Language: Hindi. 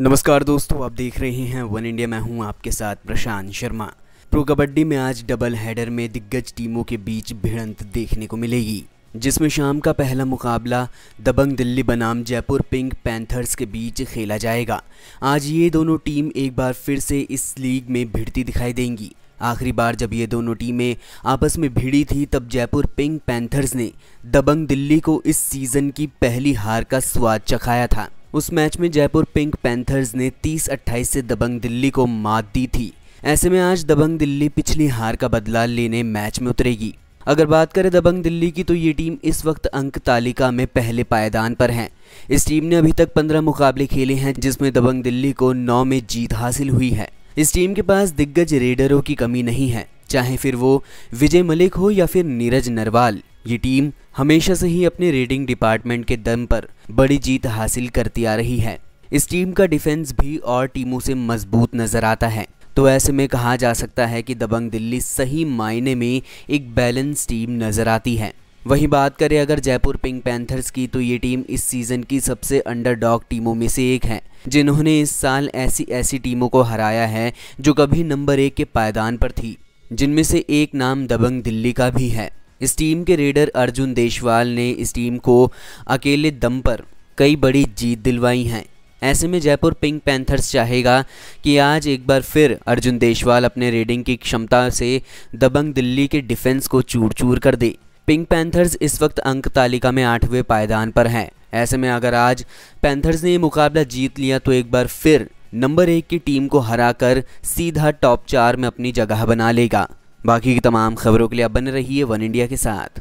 नमस्कार दोस्तों, आप देख रहे हैं वन इंडिया। मैं हूँ आपके साथ प्रशांत शर्मा। प्रो कबड्डी में आज डबल हेडर में दिग्गज टीमों के बीच भिड़ंत देखने को मिलेगी, जिसमें शाम का पहला मुकाबला दबंग दिल्ली बनाम जयपुर पिंक पैंथर्स के बीच खेला जाएगा। आज ये दोनों टीम एक बार फिर से इस लीग में भिड़ती दिखाई देंगी। आखिरी बार जब ये दोनों टीमें आपस में भिड़ी थी, तब जयपुर पिंक पैंथर्स ने दबंग दिल्ली को इस सीज़न की पहली हार का स्वाद चखाया था। उस मैच में जयपुर पिंक पैंथर्स ने 30-28 से दबंग दिल्ली को मात दी थी। ऐसे में आज दबंग दिल्ली पिछली हार का बदला लेने मैच में उतरेगी। अगर बात करें दबंग दिल्ली की तो ये टीम इस वक्त अंक तालिका में पहले पायदान पर है। इस टीम ने अभी तक 15 मुकाबले खेले हैं, जिसमें दबंग दिल्ली को 9 में जीत हासिल हुई है। इस टीम के पास दिग्गज रेडरों की कमी नहीं है, चाहे फिर वो विजय मलिक हो या फिर नीरज नरवाल। ये टीम हमेशा से ही अपने रेडिंग डिपार्टमेंट के दम पर बड़ी जीत हासिल करती आ रही है। इस टीम का डिफेंस भी और टीमों से मज़बूत नज़र आता है। तो ऐसे में कहा जा सकता है कि दबंग दिल्ली सही मायने में एक बैलेंस टीम नज़र आती है। वहीं बात करें अगर जयपुर पिंक पैंथर्स की तो ये टीम इस सीज़न की सबसे अंडरडॉग टीमों में से एक है, जिन्होंने इस साल ऐसी ऐसी टीमों को हराया है, जो कभी नंबर एक के पायदान पर थी, जिनमें से एक नाम दबंग दिल्ली का भी है। इस टीम के रेडर अर्जुन देशवाल ने इस टीम को अकेले दम पर कई बड़ी जीत दिलवाई हैं। ऐसे में जयपुर पिंक पैंथर्स चाहेगा कि आज एक बार फिर अर्जुन देशवाल अपने रेडिंग की क्षमता से दबंग दिल्ली के डिफेंस को चूर चूर कर दे। पिंक पैंथर्स इस वक्त अंक तालिका में आठवें पायदान पर हैं। ऐसे में अगर आज पैंथर्स ने ये मुकाबला जीत लिया तो एक बार फिर नंबर एक की टीम को हराकर सीधा टॉप चार में अपनी जगह बना लेगा। बाकी की तमाम खबरों के लिए आप बने रहिए वन इंडिया के साथ।